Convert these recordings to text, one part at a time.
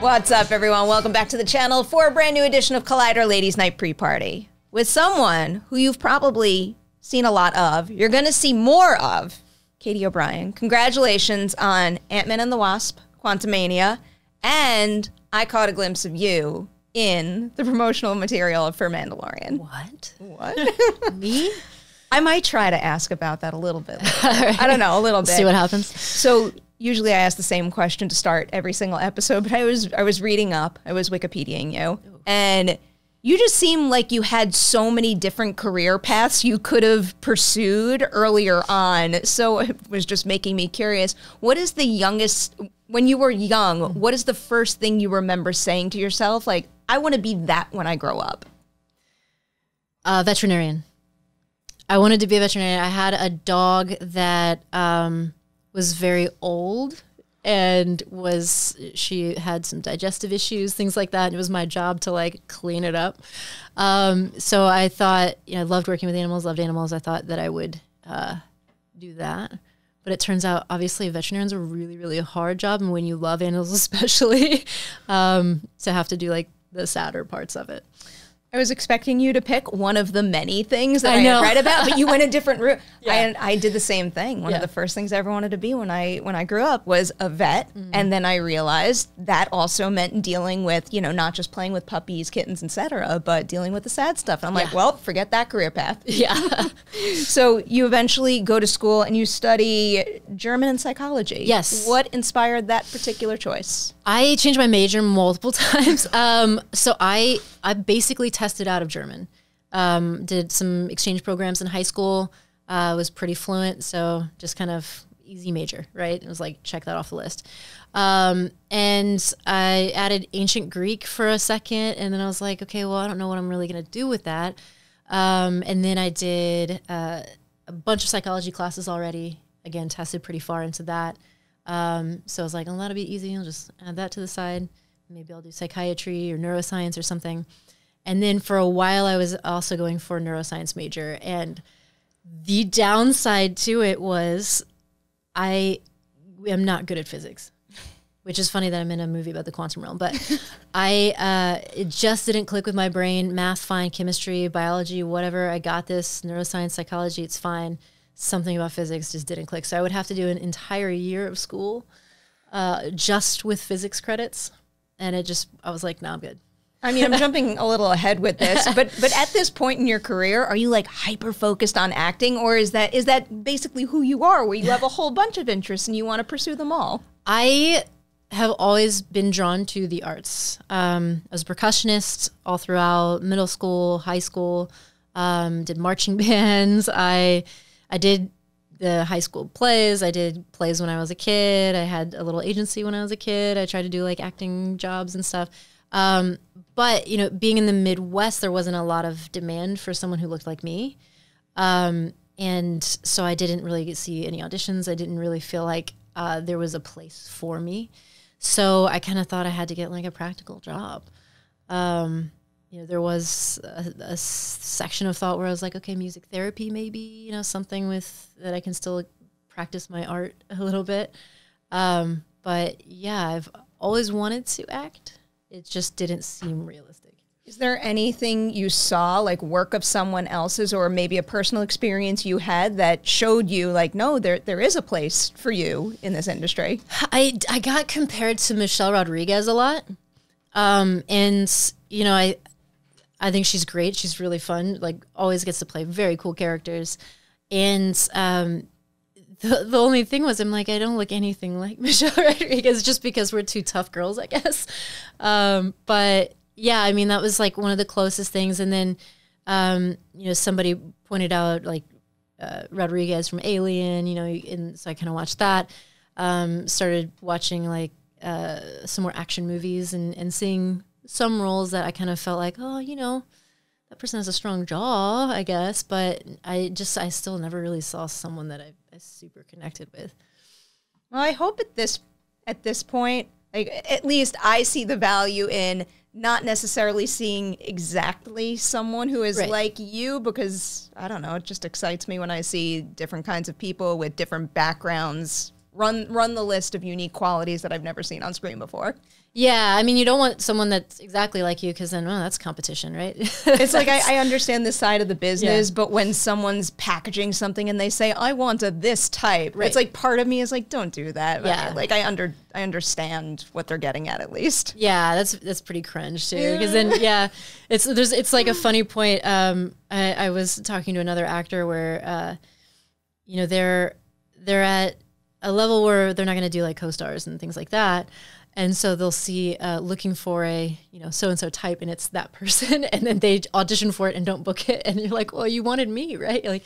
What's up, everyone? Welcome back to the channel for a brand new edition of Collider Ladies Night Pre Party with someone who you've probably seen a lot of. You're going to see more of Katy O'Brian. Congratulations on Ant Man and the Wasp, Quantumania, and I caught a glimpse of you in the promotional material for Mandalorian. What? What? Me? I might try to ask about that a little bit. later. I don't know, a little bit. See what happens. So usually I ask the same question to start every single episode, but I was I was reading up, I was Wikipediaing you, and you just seem like you had so many different career paths you could have pursued earlier on. So it was just making me curious. What is the youngest when you were young, what is the first thing you remember saying to yourself like I want to be that when I grow up? Uh, veterinarian. I wanted to be a veterinarian. I had a dog that um, was very old and was she had some digestive issues, things like that. And it was my job to like clean it up. Um, so I thought, you know, I loved working with animals, loved animals. I thought that I would uh, do that. But it turns out, obviously, veterinarian's a really, really hard job. And when you love animals, especially, um, to have to do like the sadder parts of it. I was expecting you to pick one of the many things that I I, read about, but you went a different route. I, I did the same thing. One Yeah. of the first things I ever wanted to be when I when I grew up was a vet, Mm-hmm. and then I realized that also meant dealing with you know not just playing with puppies, kittens, etc., but dealing with the sad stuff. And I'm like, well, forget that career path. Yeah. So you eventually go to school and you study German and psychology. Yes. What inspired that particular choice? I changed my major multiple times. Um, so I I basically tested out of German. Um, did some exchange programs in high school. Uh, was pretty fluent, so just kind of easy major, right? It was like check that off the list. Um, and I added ancient Greek for a second, and then I was like, okay, well, I don't know what I'm really gonna do with that. Um, and then I did uh, a bunch of psychology classes already. Again, tested pretty far into that. Um, so I was like, oh, that'll be easy. I'll just add that to the side. Maybe I'll do psychiatry or neuroscience or something. And then for a while, I was also going for a neuroscience major. And the downside to it was I am not good at physics, which is funny that I'm in a movie about the quantum realm. But I, uh, it just didn't click with my brain. Math, fine. Chemistry, biology, whatever. I got this. Neuroscience, psychology, it's fine. Something about physics just didn't click. So I would have to do an entire year of school uh, just with physics credits. And it just, I was like, no, I'm good. I mean, I'm jumping a little ahead with this, but but at this point in your career, are you like hyper focused on acting, or is that is that basically who you are, where you have a whole bunch of interests and you want to pursue them all? I have always been drawn to the arts. Um, I was a percussionist all throughout middle school, high school. Um, did marching bands. I I did the high school plays. I did plays when I was a kid. I had a little agency when I was a kid. I tried to do like acting jobs and stuff. Um, but you know, being in the Midwest, there wasn't a lot of demand for someone who looked like me. Um, and so I didn't really see any auditions. I didn't really feel like uh, there was a place for me. So I kind of thought I had to get like a practical job. Um, you know, there was a section of thought where I was like, okay, music therapy, maybe, you know, something with that I can still practice my art a little bit. Um, but yeah, I've always wanted to act. It just didn't seem realistic. Is there anything you saw, like work of someone else's, or maybe a personal experience you had that showed you, like, no, there there is a place for you in this industry? I, I got compared to Michelle Rodriguez a lot. Um, and, you know, I, I think she's great. She's really fun. Like, always gets to play very cool characters. And, um, the, the only thing was, I'm like, I don't look anything like Michelle Rodriguez just because we're two tough girls, I guess. Um, but yeah, I mean, that was like one of the closest things. And then, um, you know, somebody pointed out like uh, Rodriguez from Alien, you know, and so I kind of watched that. Um, started watching like uh, some more action movies and, and seeing some roles that I kind of felt like, oh, you know, that person has a strong jaw, I guess. But I just, I still never really saw someone that I, I super connected with. Well, I hope at this at this point, like at least I see the value in not necessarily seeing exactly someone who is Right. like you because I don't know, it just excites me when I see different kinds of people with different backgrounds Run run the list of unique qualities that I've never seen on screen before. Yeah, I mean, you don't want someone that's exactly like you because then, well, that's competition, right? It's like I, I understand this side of the business, Yeah. but when someone's packaging something and they say I want a this type, Right. it's like part of me is like, don't do that. Yeah. like I under I understand what they're getting at at least. Yeah, that's that's pretty cringe too. Because then, yeah, it's there's it's like a funny point. Um, I, I was talking to another actor where, uh, you know, they're they're at a level where they're not going to do like co-stars and things like that, and so they'll see uh, looking for a you know so and so type, and it's that person, and then they audition for it and don't book it, and you're like, well, you wanted me, right? Like,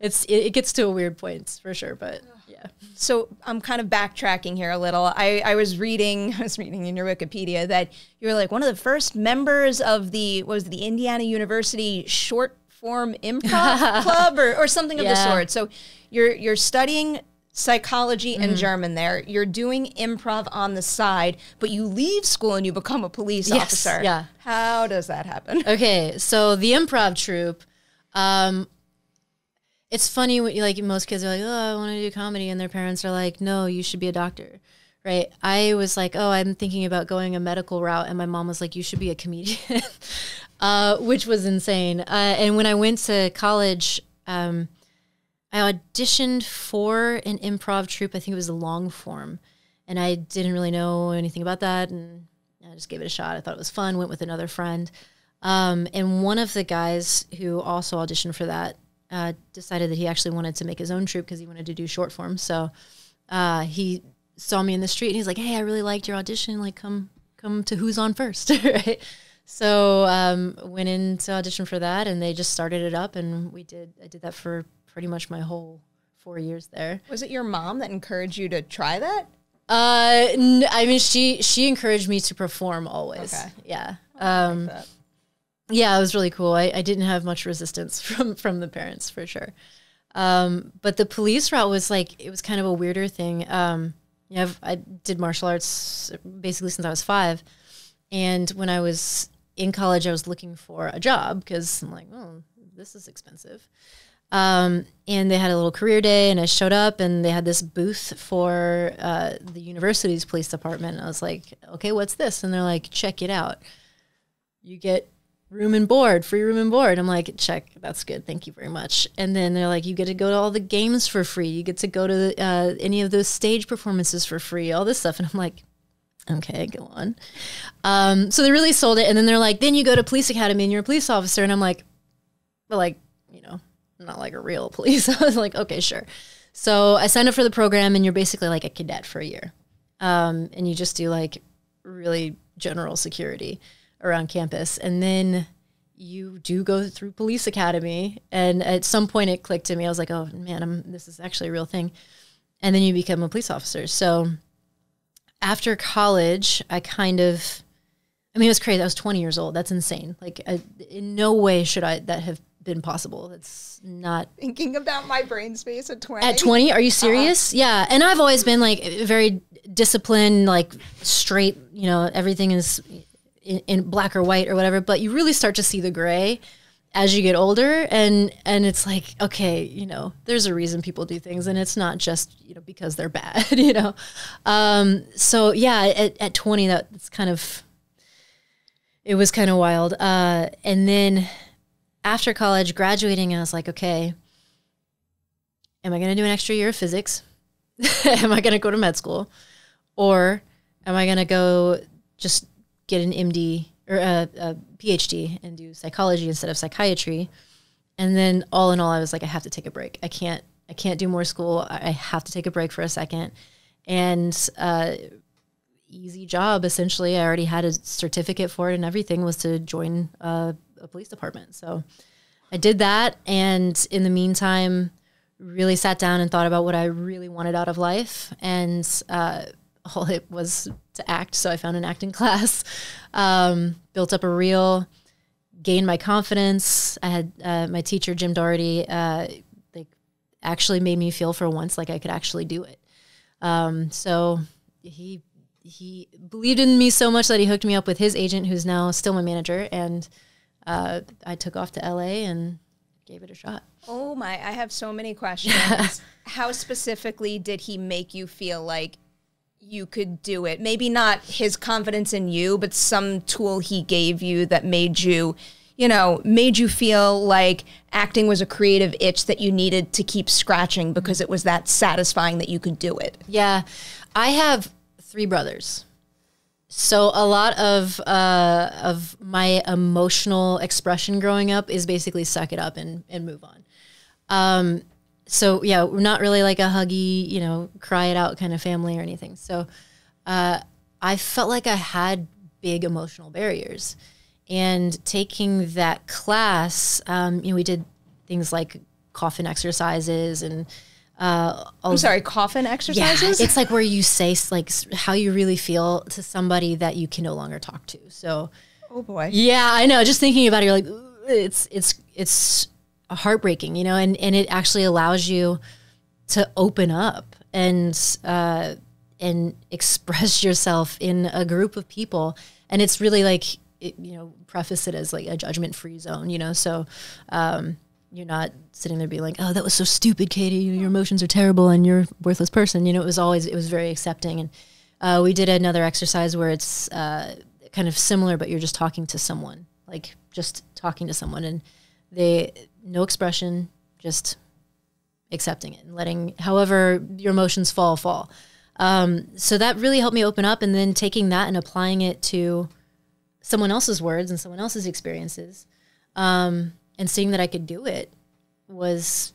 it's it, it gets to a weird point for sure, but yeah. So I'm kind of backtracking here a little. I, I was reading, I was reading in your Wikipedia that you were like one of the first members of the what was it, the Indiana University short form improv club or, or something of the sort. So you're you're studying psychology and German there. You're doing improv on the side, but you leave school and you become a police Yes, officer. yeah. How does that happen? Okay, so the improv troupe, um, it's funny when you, like most kids are like, "Oh, I want to do comedy," and their parents are like, "No, you should be a doctor." Right? I was like, "Oh, I'm thinking about going a medical route," and my mom was like, "You should be a comedian," uh, which was insane. Uh, and when I went to college, um, I auditioned for an improv troupe. I think it was a long form, and I didn't really know anything about that, and I just gave it a shot. I thought it was fun. Went with another friend. Um, and one of the guys who also auditioned for that uh, decided that he actually wanted to make his own troupe because he wanted to do short form. So uh, he saw me in the street and he's like, "Hey, I really liked your audition. Like, come come to Who's On First, right?" So um, went in to audition for that, and they just started it up, and we did. I did that for pretty much my whole four years there. Was it your mom that encouraged you to try that? Uh, n- I mean, she she encouraged me to perform always. Okay. Yeah. Um, That- yeah, it was really cool. I, I didn't have much resistance from from the parents for sure. Um, but the police route was like it was kind of a weirder thing. Um, you know, I've, I did martial arts basically since I was five, and when I was in college, I was looking for a job because I'm like, oh, this is expensive. Um, and they had a little career day, and I showed up, and they had this booth for uh, the university's police department. I was like, okay, what's this? And they're like, check it out. You get room and board, free room and board. I'm like, check, that's good, thank you very much. And then they're like, you get to go to all the games for free. You get to go to uh, any of those stage performances for free, all this stuff. And I'm like, okay, go on. Um, so they really sold it. And then they're like, then you go to police academy and you're a police officer. And I'm like, but like, you know, not like a real police. I was like, okay, sure. So I signed up for the program and you're basically like a cadet for a year. Um, and you just do like really general security around campus. And then you do go through police academy. And at some point it clicked to me. I was like, oh man, I'm, this is actually a real thing. And then you become a police officer. So after college, I kind of, I mean, it was crazy. I was 20 years old. That's insane. Like, I, in no way should I that have been possible. It's not Thinking about my brain space at 20. at 20. Are you serious? Yeah. And I've always been like very disciplined, like straight. You know, everything is in, in black or white or whatever. But you really start to see the gray as you get older, and and it's like, okay, you know, there's a reason people do things, and it's not just you know because they're bad. You know. Um. So yeah, at, at 20, that's kind of it was kind of wild. Uh, and then after college, graduating, I was like, okay, am I going to do an extra year of physics? am I going to go to med school? Or am I going to go just get an MD or a, a PhD and do psychology instead of psychiatry? And then all in all, I was like, I have to take a break. I can't, I can't do more school. I have to take a break for a second. And, uh, easy job essentially. I already had a certificate for it and everything was to join uh, a police department. So I did that. And in the meantime, really sat down and thought about what I really wanted out of life. And uh, all it was to act. So I found an acting class, um, built up a reel, gained my confidence. I had uh, my teacher, Jim Doherty, uh, like actually made me feel for once like I could actually do it. Um, so he he believed in me so much that he hooked me up with his agent, who's now still my manager, and uh, I took off to LA and gave it a shot. Oh my, I have so many questions. How specifically did he make you feel like you could do it? Maybe not his confidence in you, but some tool he gave you that made you, you know, made you feel like acting was a creative itch that you needed to keep scratching because it was that satisfying that you could do it. Yeah, I have three brothers. So a lot of uh, of my emotional expression growing up is basically suck it up and, and move on. Um, so yeah, we're not really like a huggy, you know, cry it out kind of family or anything. So uh, I felt like I had big emotional barriers, and taking that class, um, you know, we did things like coffin exercises and uh, I'm sorry, coffin exercises. yeah, it's like where you say like how you really feel to somebody that you can no longer talk to. So oh boy. yeah, I know. Just thinking about it, you're like, it's it's it's heartbreaking, you know, and and it actually allows you to open up and uh, and express yourself in a group of people, and it's really like it, you know, preface it as like a judgment free zone, you know, so. Um, you're not sitting there being like, "Oh, that was so stupid, Katy. Your emotions are terrible, and you're a worthless person." You know, it was always it was very accepting. And uh, we did another exercise where it's uh, kind of similar, but you're just talking to someone, like just talking to someone, and they no expression, just accepting it and letting however your emotions fall fall. Um, so that really helped me open up, and then taking that and applying it to someone else's words and someone else's experiences, um, and seeing that I could do it was,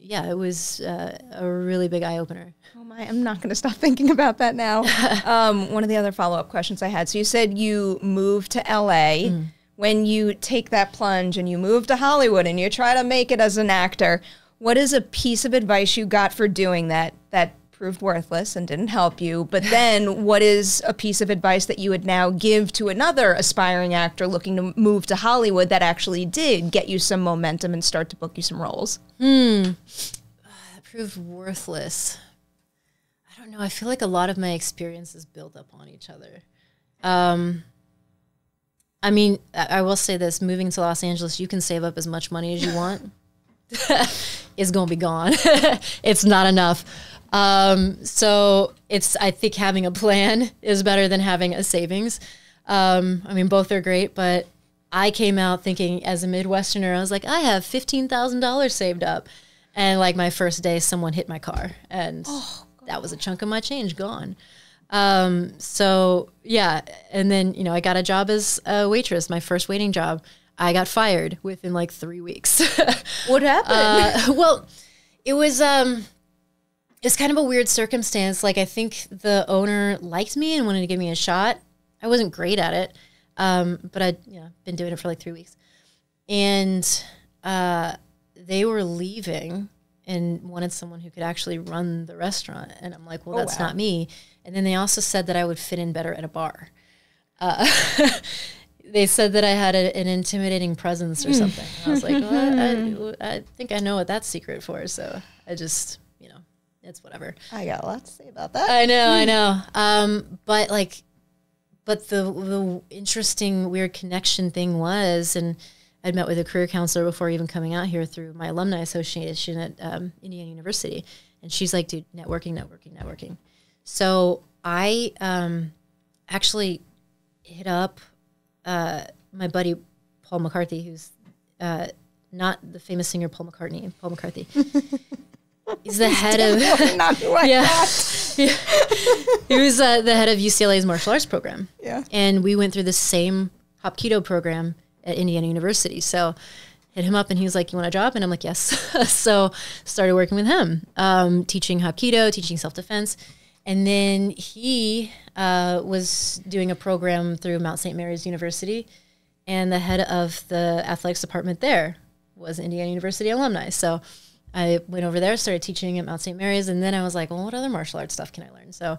yeah, it was uh, a really big eye opener. Oh my, I'm not going to stop thinking about that now. um, one of the other follow up questions I had. So you said you moved to LA. When you take that plunge and you move to Hollywood and you try to make it as an actor, what is a piece of advice you got for doing that that proved worthless and didn't help you? But then what is a piece of advice that you would now give to another aspiring actor looking to move to Hollywood that actually did get you some momentum and start to book you some roles? proved worthless. I don't know. I feel like a lot of my experiences build up on each other. Um, I mean, I, I will say this: moving to Los Angeles, you can save up as much money as you want. it's gonna be gone. it's not enough. Um, so it's. I think having a plan is better than having a savings. Um, I mean, both are great, but I came out thinking as a Midwesterner, I was like, I have fifteen thousand dollars saved up, and like my first day, someone hit my car, and that was a chunk of my change gone. Um, so yeah, and then you know I got a job as a waitress, my first waiting job. I got fired within like three weeks. What happened? Uh, well, it was um, it's kind of a weird circumstance. Like I think the owner liked me and wanted to give me a shot. I wasn't great at it, um, but I'd you know been doing it for like three weeks, and uh, they were leaving and wanted someone who could actually run the restaurant. And I'm like, well, that's wow. not me. And then they also said that I would fit in better at a bar. Uh, they said that I had a, an intimidating presence or something. And I was like, well, I, I think I know what that's secret for. So I just, it's whatever. I got a lot to say about that. I know, I know. Um, but like, but the the interesting weird connection thing was, and I'd met with a career counselor before even coming out here through my alumni association at um, Indiana University, and she's like, "Dude, networking, networking, networking." So I um, actually hit up uh, my buddy Paul McCarthy, who's uh, not the famous singer Paul McCartney. Paul McCarthy. He's the head of Not yeah. he was uh, the head of UCLA's martial arts program. Yeah. And we went through the same Hapkido program at Indiana University. So hit him up and he was like, You want a job? And I'm like, Yes. so started working with him, um, teaching Hapkido, teaching self defense. And then he uh, was doing a program through Mount St. Mary's University. And the head of the athletics department there was Indiana University alumni. So I went over there, started teaching at Mount St. Mary's, and then I was like, well, what other martial arts stuff can I learn? So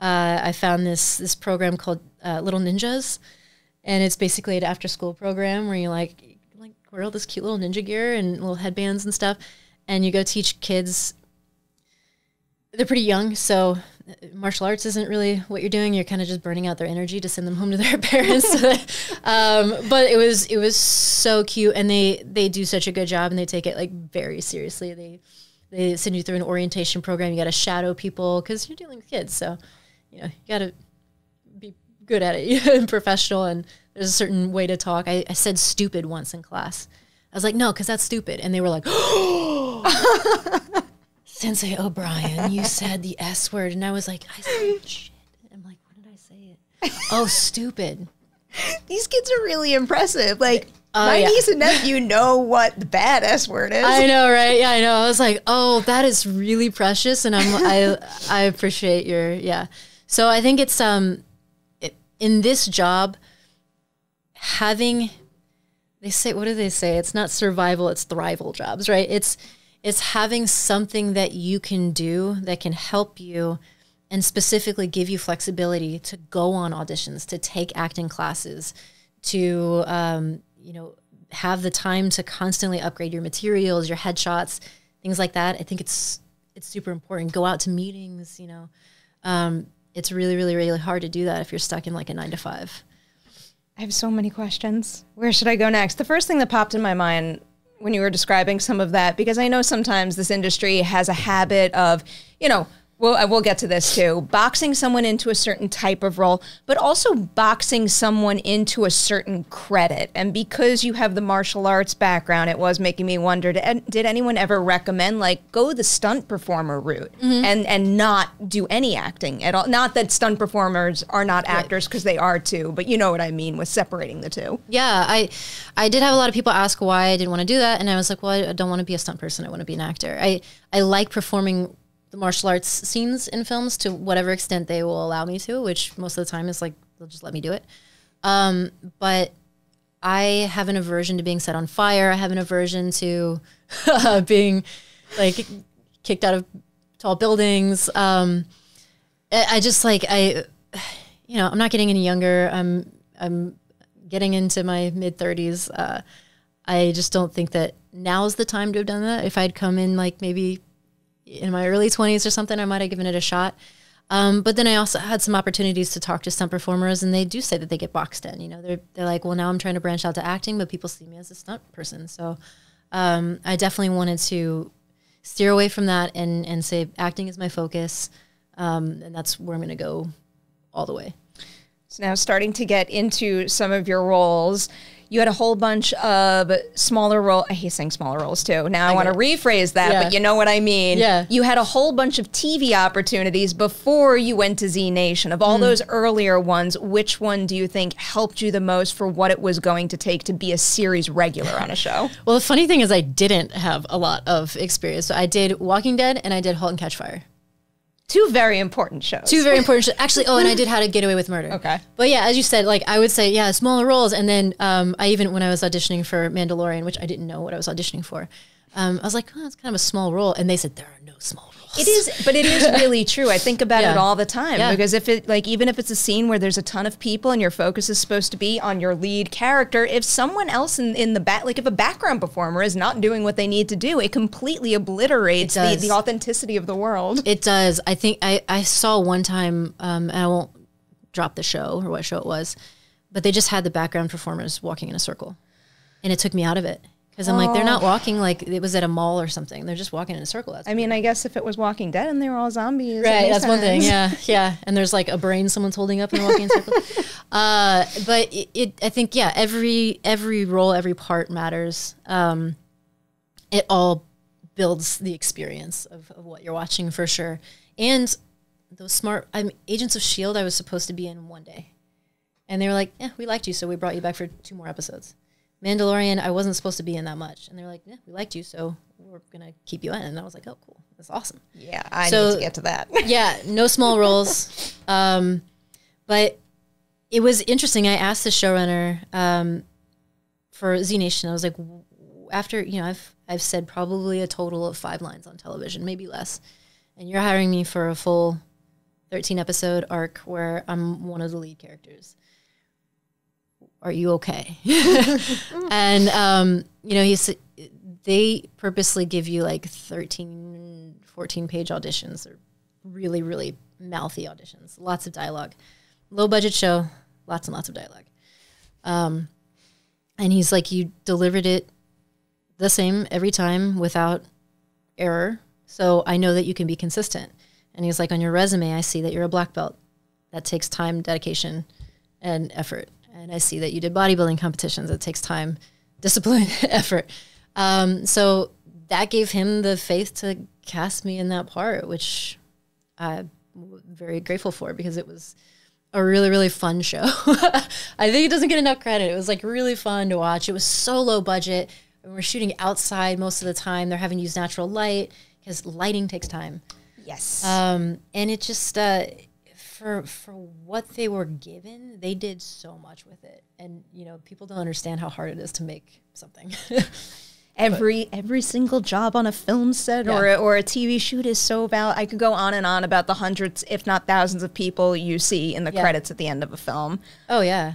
uh, I found this this program called uh, Little Ninjas, and it's basically an after school program where you like like wear all this cute little ninja gear and little headbands and stuff, and you go teach kids. They're pretty young, so martial arts isn't really what you're doing. You're kind of just burning out their energy to send them home to their parents. um, but it was it was so cute, and they they do such a good job, and they take it like very seriously. They they send you through an orientation program. You got to shadow people because you're dealing with kids, so you know you got to be good at it and professional. And there's a certain way to talk. I, I said stupid once in class. I was like, no, because that's stupid, and they were like. Sensei O'Brian, you said the S word. And I was like, I said shit. I'm like, what did I say it? oh, stupid. These kids are really impressive. Like, Oh, my yeah. niece and nephew know what the bad S word is. I know, right? Yeah, I know. I was like, oh, that is really precious. And I'm, I, I appreciate your, yeah. So I think it's, um, in this job, having, they say, what do they say? It's not survival, it's thrival jobs, right? It's, it's having something that you can do that can help you and specifically give you flexibility to go on auditions, to take acting classes, to um, you know have the time to constantly upgrade your materials, your headshots, things like that. I think it's it's super important. Go out to meetings, you know. Um, it's really, really, really hard to do that if you're stuck in like a nine to five. I have so many questions. Where should I go next? The first thing that popped in my mind when you were describing some of that, because I know sometimes this industry has a habit of, you know, well, I will get to this too, boxing someone into a certain type of role, but also boxing someone into a certain credit. And because you have the martial arts background, it was making me wonder: did, did anyone ever recommend like go the stunt performer route mm-hmm. and and not do any acting at all? Not that stunt performers are not actors because they are too, but you know what I mean with separating the two. Yeah, I I did have a lot of people ask why I didn't want to do that, and I was like, well, I don't want to be a stunt person. I want to be an actor. I I like performing the martial arts scenes in films to whatever extent they will allow me to, which most of the time is like they'll just let me do it. Um, but I have an aversion to being set on fire. I have an aversion to being like kicked out of tall buildings. Um, I just like I, you know, I'm not getting any younger. I'm I'm getting into my mid 30s. Uh, I just don't think that now's the time to have done that. If I'd come in like maybe in my early 20s or something, I might have given it a shot. Um, but then I also had some opportunities to talk to stunt performers, and they do say that they get boxed in. You know, they're they're like, well, now I'm trying to branch out to acting, but people see me as a stunt person. So um, I definitely wanted to steer away from that and and say acting is my focus, um, and that's where I'm going to go all the way. So now starting to get into some of your roles. You had a whole bunch of smaller role. I hate saying smaller roles too. Now I, want to rephrase that, Yeah. but you know what I mean. Yeah. You had a whole bunch of TV opportunities before you went to Z Nation. Of Mm. all those earlier ones, which one do you think helped you the most for what it was going to take to be a series regular on a show? Well, the funny thing is, I didn't have a lot of experience. So I did Walking Dead and I did *Halt and Catch Fire*. Two very important shows. Two very important. shows. actually, oh, and I did *How to Get Away with Murder*. Okay. But yeah, as you said, like I would say, yeah, smaller roles. And then um, I even when I was auditioning for *Mandalorian*, which I didn't know what I was auditioning for, um, I was like, oh, it's kind of a small role. And they said there are no small roles. It is, but it is really true. I think about it all the time Yeah. because if it, like, even if it's a scene where there's a ton of people and your focus is supposed to be on your lead character, if someone else in, in the back, like, if a background performer is not doing what they need to do, it completely obliterates It the, the authenticity of the world. It does. I think I, I saw one time, um, and I won't drop the show or what show it was, but they just had the background performers walking in a circle, and it took me out of it because I'm like, they're not walking like it was at a mall or something. They're just walking in a circle. That's I mean, I guess if it was Walking Dead and they were all zombies, right. That's one thing. Yeah, yeah. And there's like a brain someone's holding up and walking in a circle. Uh, but it, it, I think, yeah, every every role, every part matters. Um, it all builds the experience of, of what you're watching for sure. And those smart I'm Agents of Shield I was supposed to be in one day. And they were like, Yeah, we liked you, so we brought you back for two more episodes. Mandalorian, I wasn't supposed to be in that much. And they're like, Yeah, we liked you, so we're gonna keep you in. And I was like, Oh, cool. That's awesome. Yeah, I So- need to get to that. Yeah, no small roles. Um, but it was interesting. I asked the showrunner um, for Z Nation. I was like, w- after you know, I've I've said probably a total of five lines on television, maybe less, and you're hiring me for a full thirteen episode arc where I'm one of the lead characters. Are you okay? and um, you know, he's they purposely give you like 13, 14 page auditions. They're really, really mouthy auditions, lots of dialogue, low budget show, lots and lots of dialogue. Um, and he's like, you delivered it the same every time without error. So I know that you can be consistent. And he's like, on your resume, I see that you're a black belt. That takes time, dedication, and effort. And I see that you did bodybuilding competitions. It takes time, discipline, effort. Um, so that gave him the faith to cast me in that part, which I'm very grateful for because it was a really really fun show. I think it doesn't get enough credit. It was like really fun to watch. It was so low budget. We're shooting outside most of the time. They're having to use natural light because lighting takes time. Yes. Um, and it just uh, for for what they were given, they did so much with it. And you know, people don't understand how hard it is to make something. every every single job on a film set or Yeah. or a TV shoot is so val. I could go on and on about the hundreds, if not thousands, of people you see in the Yeah. credits at the end of a film. oh yeah,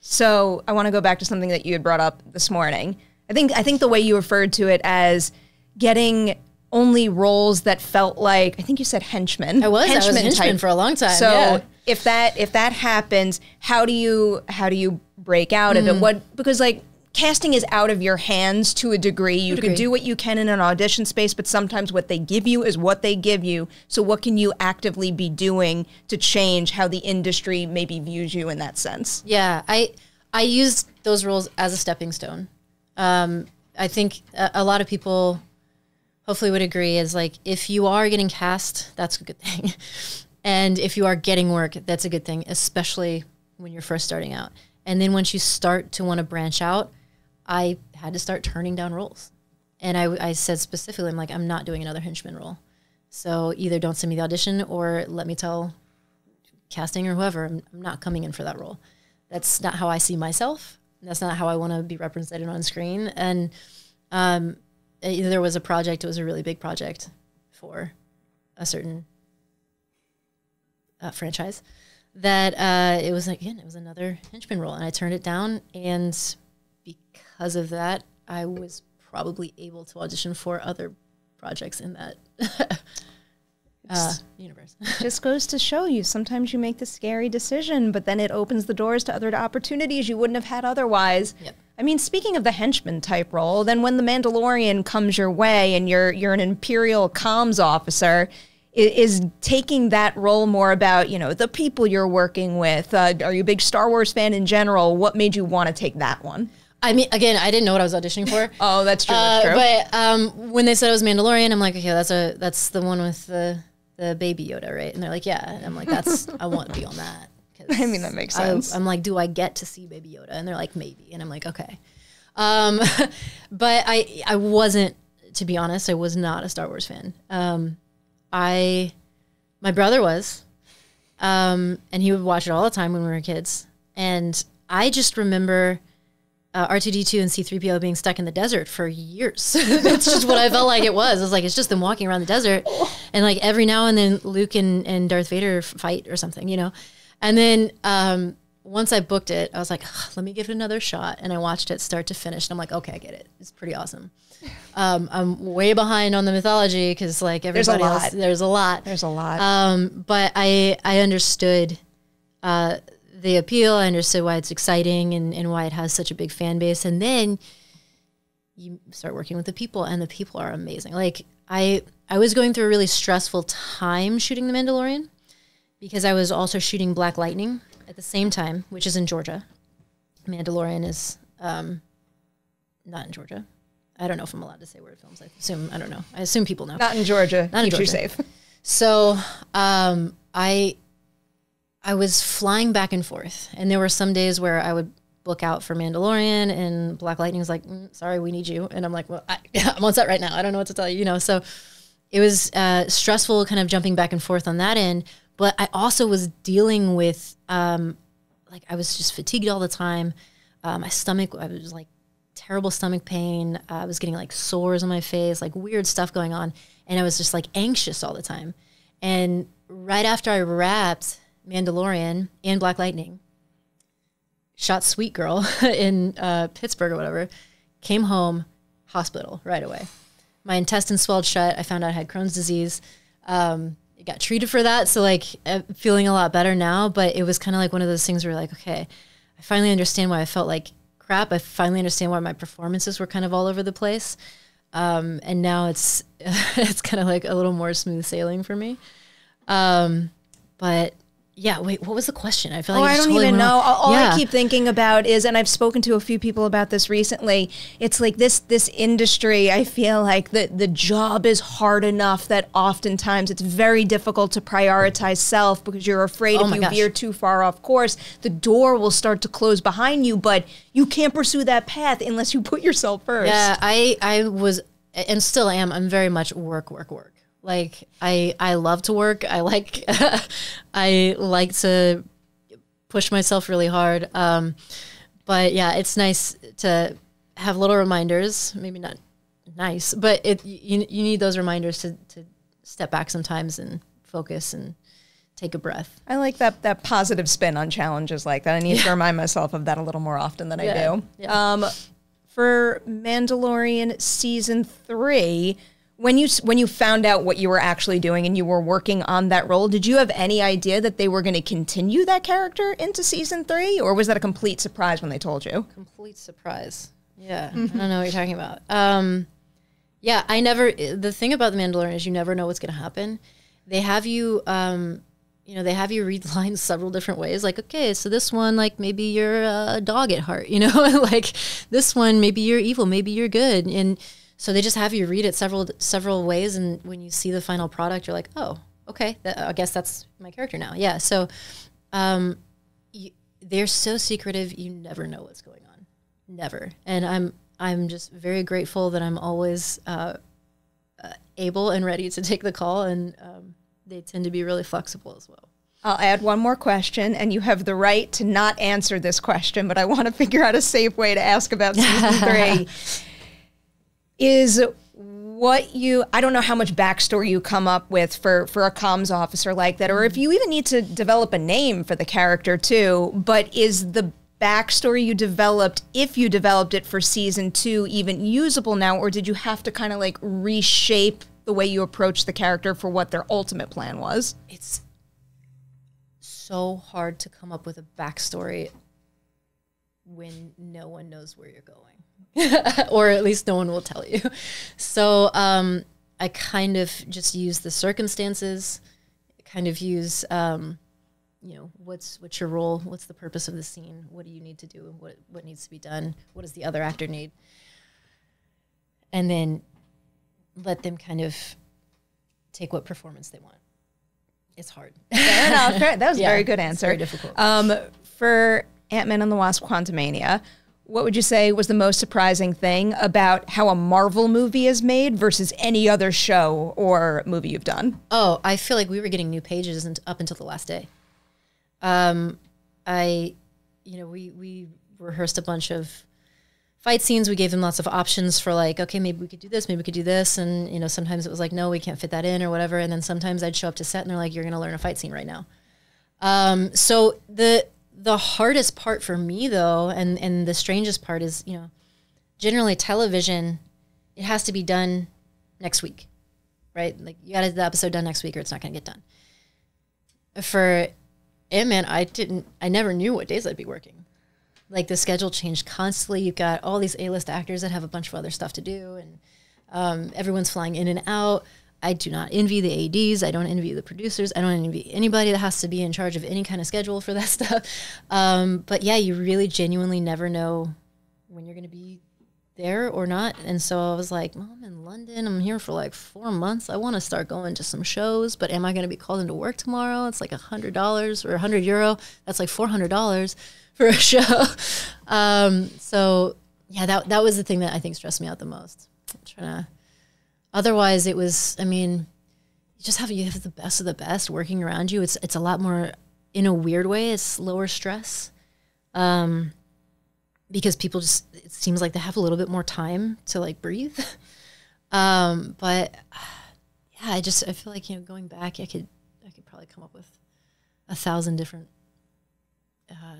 So I want to go back to something that you had brought up this morning. I think I think the way you referred to it as getting only roles that felt like I think you said henchman. I was. I was Henchman henchman for a long time. So yeah. if that if that happens, how do you how do you break out of Mm. it? What because like casting is out of your hands to a degree. You can do what you can in an audition space, but sometimes what they give you is what they give you. So what can you actively be doing to change how the industry maybe views you in that sense? Yeah, I I used those roles as a stepping stone. Um, I think a, a lot of people hopefully would agree is like if you are getting cast, that's a good thing, and if you are getting work, that's a good thing, especially when you're first starting out. And then once you start to want to branch out, I had to start turning down roles, and I, I said specifically, I'm like, I'm not doing another henchman role. So either don't send me the audition or let me tell casting or whoever, I'm, I'm not coming in for that role. That's not how I see myself. That's not how I want to be represented on screen. And um, there was a project, it was a really big project for a certain uh, franchise that uh, it was again, it was another henchman role. And I turned it down. And because of that, I was probably able to audition for other projects in that uh, universe. just goes to show you sometimes you make the scary decision, but then it opens the doors to other opportunities you wouldn't have had otherwise. Yep. I mean, speaking of the henchman type role, then when the Mandalorian comes your way and you're you're an Imperial comms officer, i- is taking that role more about you know the people you're working with? Uh, are you a big Star Wars fan in general? What made you want to take that one? I mean, again, I didn't know what I was auditioning for. Oh, that's true. Uh, That's true. but um, when they said it was Mandalorian, I'm like, okay, that's a that's the one with the the baby Yoda, right? And they're like, yeah. And I'm like, that's I want to be on that. I mean, that makes sense. I'm like, do I get to see baby Yoda? And they're like, maybe. And I'm like, okay. Um, but I I wasn't, to be honest, I was not a Star Wars fan. Um, I my brother was, um, and he would watch it all the time when we were kids. And I just remember uh, R2D2 and C3PO being stuck in the desert for years. That's just what I felt like it was. It was like, it's just them walking around the desert. And like every now and then Luke and, and Darth Vader fight or something, you know? And then um, once I booked it, I was like, let me give it another shot. And I watched it start to finish. And I'm like, okay, I get it. It's pretty awesome. Um, I'm way behind on the mythology because like everybody else, lot. there's a lot. There's a lot. Um, but I I understood uh, the appeal. I understood why it's exciting and, and why it has such a big fan base. And then you start working with the people, and the people are amazing. Like I I was going through a really stressful time shooting The Mandalorian because I was also shooting Black Lightning at the same time, which is in Georgia. Mandalorian is um, not in Georgia. I don't know if I'm allowed to say where it films. I assume I don't know. I assume people know. not in Georgia. Not in Keeps you Georgia. safe. So um, I I was flying back and forth, and there were some days where I would book out for Mandalorian, and Black Lightning was like, mm, "Sorry, we need you," and I'm like, "Well, I, I'm on set right now. I don't know what to tell you," you know. So it was uh, stressful, kind of jumping back and forth on that end. But I also was dealing with um, like I was just fatigued all the time. Uh, my stomach, I was like terrible stomach pain. Uh, I was getting like sores on my face, like weird stuff going on. And I was just like anxious all the time. And right after I wrapped Mandalorian and Black Lightning, shot Sweet Girl in uh, Pittsburgh or whatever, came home, hospital right away. My intestines swelled shut. I found out I had Crohn's disease. Um, got treated for that. So like uh, feeling a lot better now, but it was kind of like one of those things where like, okay, I finally understand why I felt like crap. I finally understand why my performances were kind of all over the place. Um, and now it's, it's kind of like a little more smooth sailing for me. Um, but yeah, wait, what was the question? I feel like Oh, I I don't totally even know. All, all Yeah. I keep thinking about is, and I've spoken to a few people about this recently. It's like this this industry. I feel like the the job is hard enough that oftentimes it's very difficult to prioritize self because you're afraid Oh if you gosh. veer too far off course, the door will start to close behind you. But you can't pursue that path unless you put yourself first. Yeah, I I was and still am. I'm very much work, work, work. Like I I love to work. I like I like to push myself really hard. Um, but yeah, it's nice to have little reminders. Maybe not nice, but it you you need those reminders to to step back sometimes and focus and take a breath. I like that that positive spin on challenges like that. I need to remind myself of that a little more often than I Yeah, do. yeah. Um, for Mandalorian season three, when you when you found out what you were actually doing and you were working on that role, did you have any idea that they were going to continue that character into season three, or was that a complete surprise when they told you? complete surprise. Yeah, I don't know what you're talking about. Um, yeah, I never. The thing about the Mandalorian is you never know what's going to happen. They have you, um, you know, they have you read lines several different ways. Like, okay, so this one, like maybe you're a dog at heart, you know, like this one, maybe you're evil, maybe you're good, and so they just have you read it several several ways. And when you see the final product, you're like, oh, okay, that, I guess that's my character now. Yeah, so um, you, they're so secretive, you never know what's going on never and i'm i'm just very grateful that i'm always uh, uh, able and ready to take the call and um, they tend to be really flexible as well I'll add one more question, and you have the right to not answer this question, but I want to figure out a safe way to ask about season three. Is what you I don't know how much backstory you come up with for for a comms officer like that, or if you even need to develop a name for the character too. But is the backstory you developed, if you developed it for season two, even usable now, or did you have to kind of like reshape the way you approach the character for what their ultimate plan was? it's so hard to come up with a backstory when no one knows where you're going or at least no one will tell you. So um, i kind of just use the circumstances kind of use um, you know what's what's your role? What's the purpose of the scene? What do you need to do? What what needs to be done? What does the other actor need? And then let them kind of take what performance they want. It's hard. Fair enough. Fair- That was a Yeah, very good answer. very difficult. Um, for Ant Man and the Wasp: Quantumania, what would you say was the most surprising thing about how a Marvel movie is made versus any other show or movie you've done? Oh, I feel like we were getting new pages up until the last day. Um, I, you know, we we rehearsed a bunch of fight scenes. We gave them lots of options for like, okay, maybe we could do this, maybe we could do this, and you know, sometimes it was like, no, we can't fit that in or whatever. And then sometimes I'd show up to set and they're like, you're going to learn a fight scene right now. Um, so the the hardest part for me though, and and the strangest part is, you know, generally television, it has to be done next week, right? Like you got the episode done next week, or it's not going to get done. For Man, I didn't, I never knew what days I'd be working. Like the schedule changed constantly. You've got all these A list actors that have a bunch of other stuff to do, and um, everyone's flying in and out. I do not envy the ADs. I don't envy the producers. I don't envy anybody that has to be in charge of any kind of schedule for that stuff. Um, but yeah, you really genuinely never know when you're going to be there or not. And so I was like, well, I'm in London. I'm here for like four months. I want to start going to some shows, but am I going to be called into work tomorrow? It's like a hundred dollars or a hundred euro. That's like four hundred dollars for a show. Um, so yeah, that that was the thing that I think stressed me out the most. I'm trying to. Otherwise, it was. I mean, you just have you have the best of the best working around you. It's it's a lot more in a weird way. It's lower stress. Um, because people just it seems like they have a little bit more time to like breathe um but yeah i just i feel like you know going back i could i could probably come up with a thousand different uh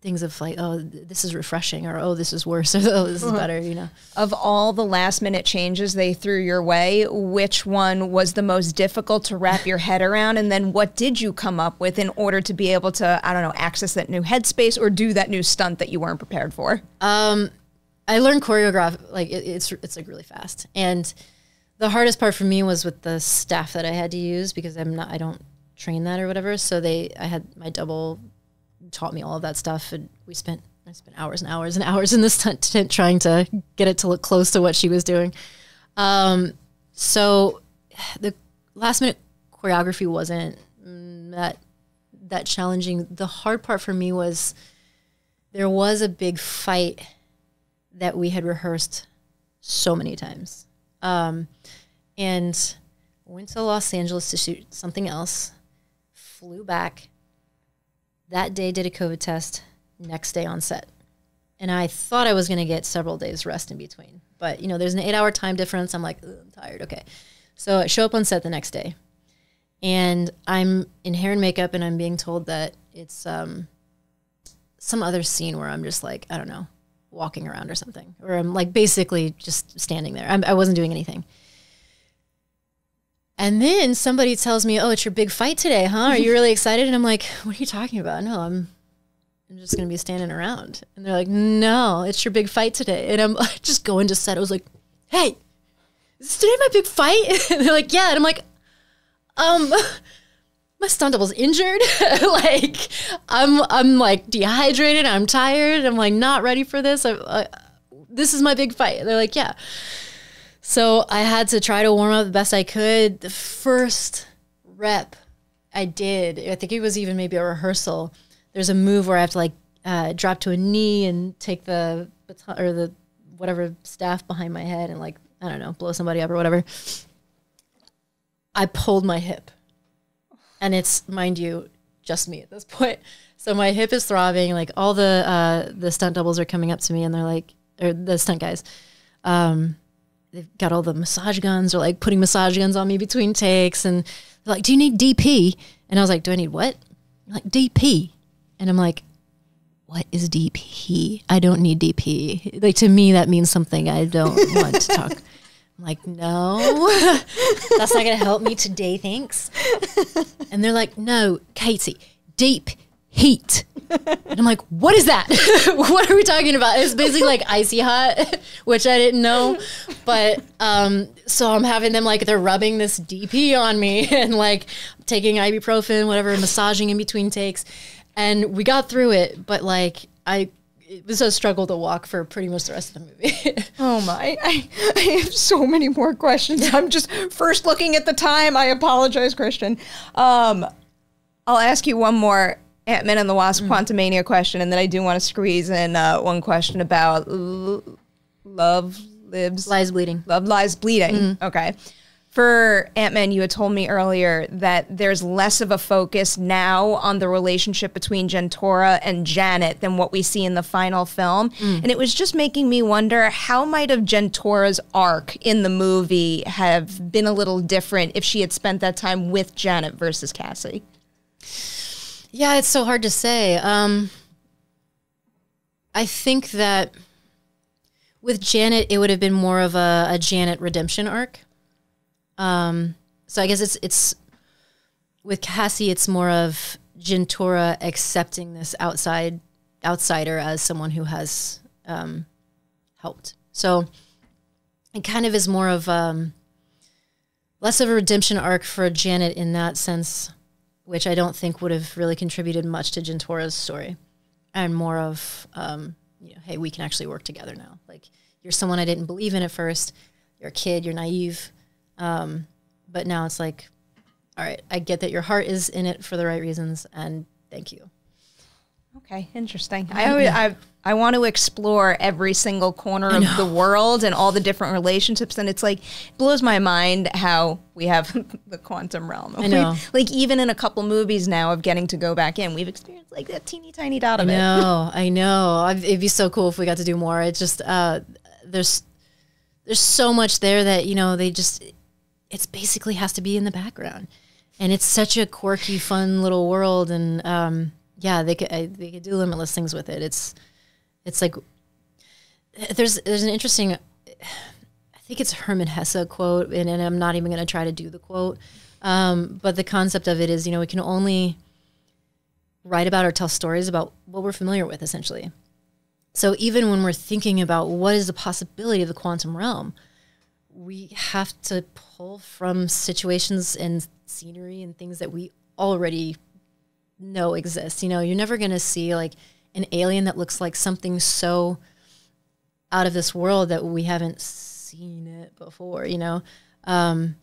things of like, oh, this is refreshing, or oh, this is worse, or oh, this is better. You know. Of all the last minute changes they threw your way, which one was the most difficult to wrap your head around? And then what did you come up with in order to be able to, I don't know, access that new headspace or do that new stunt that you weren't prepared for? Um, I learned choreograph like it, it's it's like really fast, and the hardest part for me was with the staff that I had to use because I'm not I don't train that or whatever. So they I had my double taught me all of that stuff, and we spent I spent hours and hours and hours in this tent trying to get it to look close to what she was doing. Um, so the last minute choreography wasn't that that challenging. The hard part for me was there was a big fight that we had rehearsed so many times. Um, and went to Los Angeles to shoot something else, flew back. That day, did a COVID test, next day on set. And I thought I was going to get several days rest in between. But, you know, there's an eight hour time difference. I'm like, I'm tired. Okay. So I show up on set the next day. And I'm in hair and makeup, and I'm being told that it's um, some other scene where I'm just like, I don't know, walking around or something, or I'm like basically just standing there. I'm, I wasn't doing anything. And then somebody tells me, "Oh, it's your big fight today, huh? Are you really excited?" And I'm like, "What are you talking about? No, I'm, I'm just gonna be standing around." And they're like, "No, it's your big fight today." And I'm just going to set. I was like, "Hey, is today my big fight?" And they're like, "Yeah." And I'm like, "Um." my stunt double's injured. like I'm I'm like dehydrated. I'm tired. I'm like not ready for this. I, I, this is my big fight. They're like, yeah. So I had to try to warm up the best I could. The first rep I did, I think it was even maybe a rehearsal. There's a move where I have to like uh, drop to a knee and take the baton or the whatever staff behind my head and like I don't know blow somebody up or whatever. I pulled my hip and it's mind you just me at this point so my hip is throbbing like all the uh the stunt doubles are coming up to me and they're like or the stunt guys um they've got all the massage guns or like putting massage guns on me between takes and they're like do you need dp and i was like do i need what? They're like dp and i'm like what is dp i don't need dp like to me that means something i don't want to talk. I'm like, no, that's not going to help me today. Thanks. And they're like, no, Katy, deep heat. And I'm like, what is that? what are we talking about? It's basically like icy hot, which I didn't know. But um, so I'm having them like, they're rubbing this DP on me and like taking ibuprofen, whatever, massaging in between takes. And we got through it. But like, I, it was a struggle to walk for pretty much the rest of the movie. Oh my, I, I have so many more questions. I'm just first looking at the time. I apologize, Christian. Um, I'll ask you one more Ant Man and the Wasp mm. Quantumania question, and then I do want to squeeze in uh, one question about l- love lives Lies bleeding. Love lies bleeding. Mm. Okay. For Ant Man, you had told me earlier that there's less of a focus now on the relationship between Jentorra and Janet than what we see in the final film. Mm. And it was just making me wonder how might have Jentorra's arc in the movie have been a little different if she had spent that time with Janet versus Cassie. Yeah, it's so hard to say. Um, I think that with Janet, it would have been more of a, a Janet redemption arc. Um, so I guess it's it's with Cassie, it's more of Jentorra accepting this outside outsider as someone who has um, helped. So it kind of is more of um, less of a redemption arc for Janet in that sense, which I don't think would have really contributed much to Jentorra's story, and more of um, you know, hey, we can actually work together now. Like you're someone I didn't believe in at first. You're a kid. You're naive. Um, but now it's like, all right, I get that your heart is in it for the right reasons, and thank you. Okay, interesting. I always, I I want to explore every single corner of the world and all the different relationships, and it's like it blows my mind how we have the quantum realm. I know. like even in a couple movies now of getting to go back in, we've experienced like that teeny tiny dot of it. No, I know. It'd be so cool if we got to do more. It's just uh, there's there's so much there that you know they just it's basically has to be in the background, and it's such a quirky, fun little world, and um, yeah, they could they could do limitless things with it. It's it's like there's there's an interesting I think it's Hermann Hesse quote, and, and I'm not even going to try to do the quote. Um, but the concept of it is, you know, we can only write about or tell stories about what we're familiar with, essentially. So even when we're thinking about what is the possibility of the quantum realm, we have to pull from situations and scenery and things that we already know exist. You know, you're never going to see like an alien that looks like something so out of this world that we haven't seen it before, you know. Um,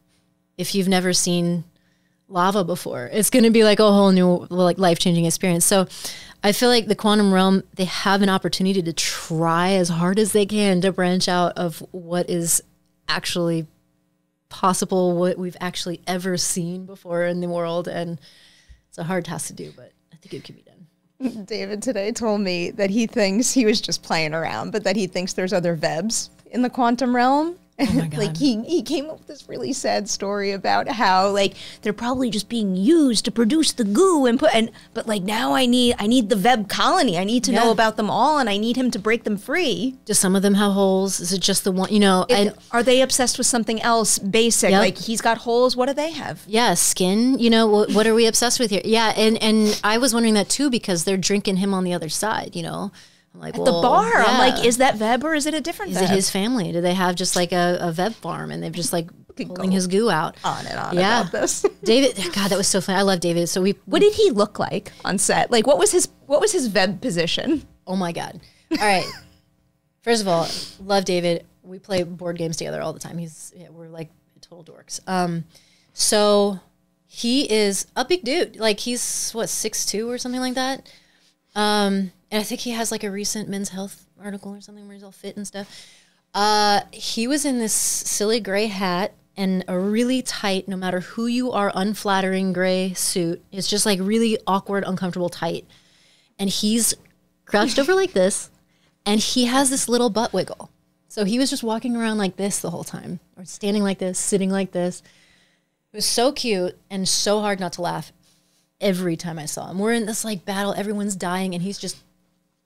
if you've never seen lava before, it's going to be like a whole new like life-changing experience. So I feel like the quantum realm they have an opportunity to try as hard as they can to branch out of what is actually possible, what we've actually ever seen before in the world and it's a hard task to do, but I think it can be. David today told me that he thinks he was just playing around, but that he thinks there's other Vebs in the quantum realm. Oh like he he came up with this really sad story about how like they're probably just being used to produce the goo and put and but like now I need I need the Veb colony. I need to know about them all and I need him to break them free. Do some of them have holes? Is it just the one? You know, and are they obsessed with something else basic? Yep. Like he's got holes. What do they have? yeah, skin. You know, what, what are we obsessed with here? Yeah, and and I was wondering that too because they're drinking him on the other side. You know, I'm like At the well, bar, I'm like, is that Veb or is it a different Is Veb? it his family? Do they have just like a, a Veb farm and they've just like pulling his goo out? on and on Yeah. about this? David, God, that was so funny. I love David. So we, what did he look like on set? Like, what was his what was his Veb position? oh my God. All right. First of all, love David. We play board games together all the time. He's, yeah, we're like total dorks. Um, so he is a big dude. Like he's what, six two or something like that. Um, and I think he has like a recent men's health article or something where he's all fit and stuff. Uh, he was in this silly gray hat and a really tight, no matter who you are, unflattering gray suit. It's just like really awkward, uncomfortable, tight. And he's crouched over like this, and he has this little butt wiggle. So he was just walking around like this the whole time, or standing like this, sitting like this. It was so cute and so hard not to laugh every time I saw him. We're in this like battle, everyone's dying, and he's just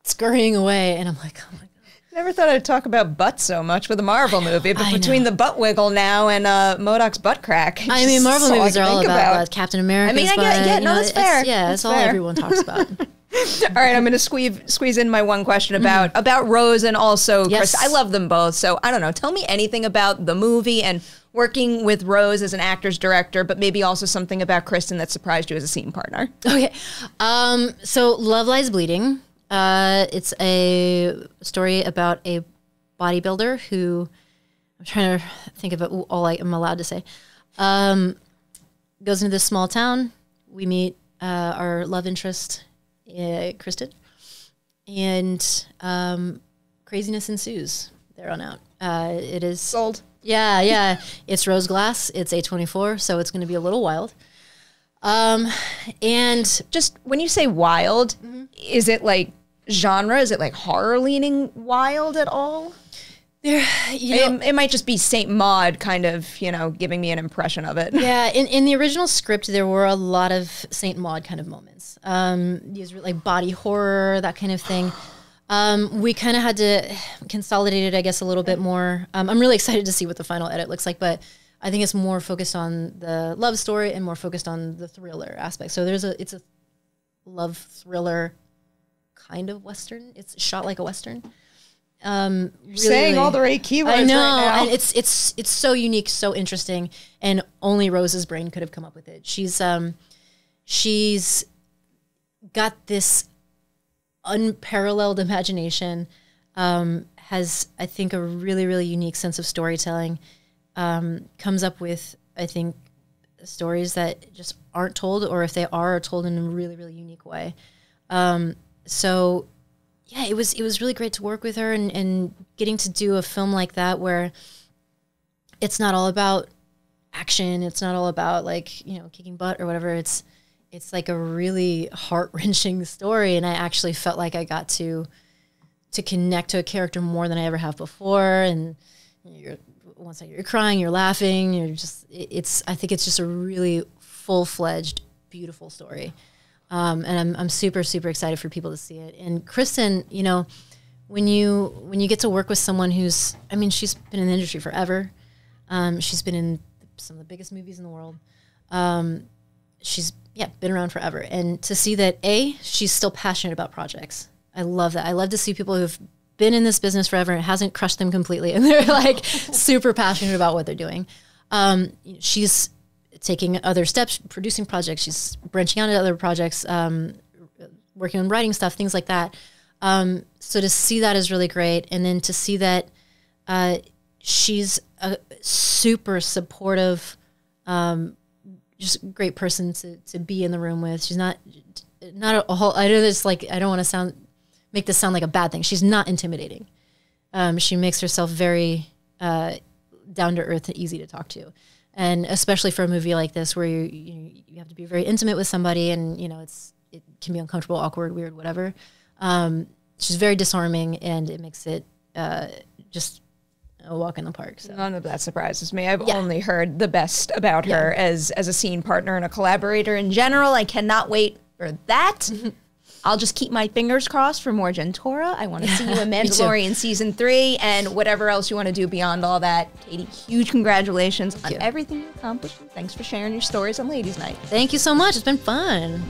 scurrying away. And I'm like, oh my God. Never thought I'd talk about butts so much with a Marvel movie, but between know. the butt wiggle now and uh, MODOK's butt crack, I mean, Marvel movies are all about, uh, Captain America. I mean, I get- yeah, no, that's fair. Yeah, That's that's all fair. everyone talks about. All right, I'm going to squeeze squeeze in my one question about about Rose and also Mm-hmm. Yes. Chris. I love them both, so I don't know. Tell me anything about the movie and working with Rose as an actor's director, but maybe also something about Kristen that surprised you as a scene partner. Okay. Um, so Love Lies Bleeding. Uh, it's a story about a bodybuilder who I'm trying to think of it all I am allowed to say. Um, goes into this small town. We meet uh, our love interest, uh, Kristen, and um, craziness ensues there on out. Uh, it is Sold. Yeah, yeah. It's Rose Glass. It's A24, so it's going to be a little wild. Um, and Just when you say wild, Mm-hmm. is it like genre? Is it like horror leaning wild at all? there, you know, it, it might just be Saint Maud kind of, you know, giving me an impression of it. yeah. In, in the original script, there were a lot of Saint Maud kind of moments. Um, these were like body horror, that kind of thing. Um, we kind of had to consolidate it, I guess, a little bit more. Um, I'm really excited to see what the final edit looks like, but I think it's more focused on the love story and more focused on the thriller aspect. So there's a, it's a love thriller kind of western. It's shot like a western. Um, really, Saying all the right keywords I know, right now. and it's it's it's so unique, so interesting, and only Rose's brain could have come up with it. She's um, she's got this unparalleled imagination. Um, has I think a really really unique sense of storytelling. Um, comes up with I think stories that just aren't told, or if they are, are told in a really really unique way. Um, so yeah, it was it was really great to work with her and, and getting to do a film like that where it's not all about action. It's not all about like you know kicking butt or whatever. It's it's like a really heart wrenching story, and I actually felt like I got to to connect to a character more than I ever have before. And you're one second you're crying, you're laughing, you're just it- it's I think it's just a really full fledged beautiful story. um, and I'm I'm super super excited for people to see it. And Kristen, you know, when you when you get to work with someone who's, I mean, she's been in the industry forever. Um, she's been in some of the biggest movies in the world. Um, she's yeah been around forever, and to see that a she's still passionate about projects. I love that. I love to see people who've been in this business forever and it hasn't crushed them completely, and they're like super passionate about what they're doing. Um, she's taking other steps, producing projects. She's branching out into other projects, um, working on writing stuff, things like that. Um, so to see that is really great, and then to see that uh, she's a super supportive, um, just a great person to, to be in the room with. She's not not a whole. I know this like I don't want to sound make this sound like a bad thing. She's not intimidating. Um, she makes herself very uh, down to earth and easy to talk to and especially for a movie like this where you, you you have to be very intimate with somebody and you know it's it can be uncomfortable awkward weird whatever um, she's very disarming and it makes it uh, just a walk in the park so None of that surprises me. I've Yeah. only heard the best about her as as a scene partner and a collaborator in general. I cannot wait for that. I'll just keep my fingers crossed for more Jentorra. I want to see you in Mandalorian season three and whatever else you want to do beyond all that. Katy, huge congratulations on you. everything you accomplished. Thanks for sharing your stories on Ladies Night. thank you so much it's been fun